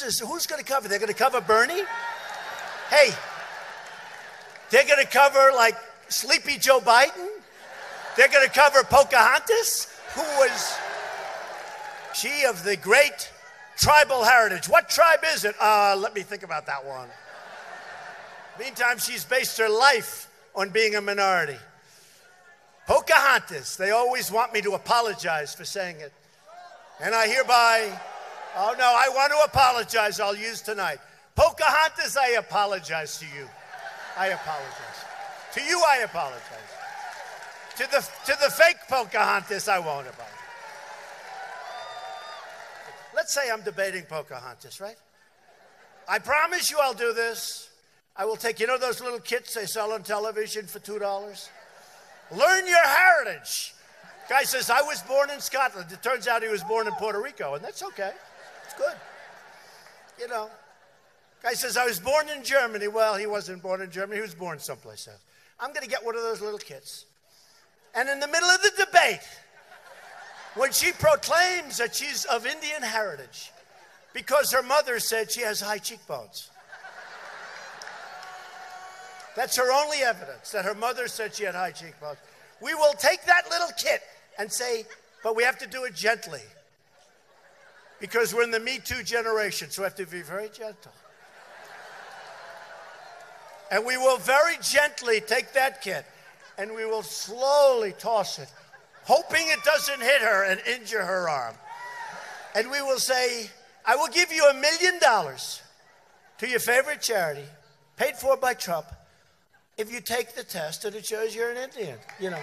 is, who's going to cover? They're going to cover Bernie? Hey, they're going to cover like Sleepy Joe Biden? They're going to cover Pocahontas, who was she of the great tribal heritage. What tribe is it? Uh, let me think about that one. Meantime, she's based her life on being a minority. Pocahontas, they always want me to apologize for saying it. And I hereby, oh no, I want to apologize. I'll use tonight. Pocahontas, I apologize to you. I apologize. To you, I apologize. To the, to the fake Pocahontas, I won't apologize. Let's say I'm debating Pocahontas, right? I promise you I'll do this. I will take, you know, those little kits they sell on television for $2? Learn your heritage. Guy says, I was born in Scotland. It turns out he was born in Puerto Rico, and that's okay. It's good. You know. Guy says, I was born in Germany. Well, he wasn't born in Germany, he was born someplace else. I'm going to get one of those little kits. And in the middle of the debate, when she proclaims that she's of Indian heritage, because her mother said she has high cheekbones. That's her only evidence that her mother said she had high cheekbones. We will take that little kit and say, but we have to do it gently. Because we're in the Me Too generation, so we have to be very gentle. And we will very gently take that kid and we will slowly toss it, hoping it doesn't hit her and injure her arm. And we will say, I will give you a million dollars to your favorite charity, paid for by Trump, if you take the test and it shows you're an Indian, you know.